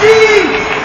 Brasil!